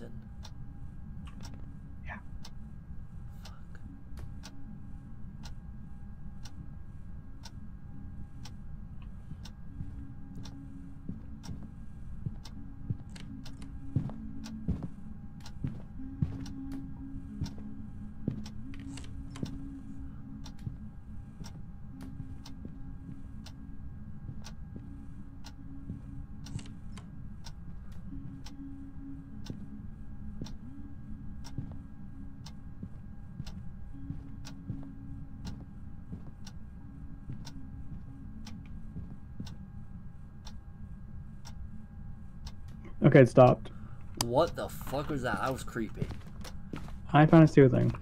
mountain. Okay, it stopped. What the fuck was that? That was creepy. I found a steel thing.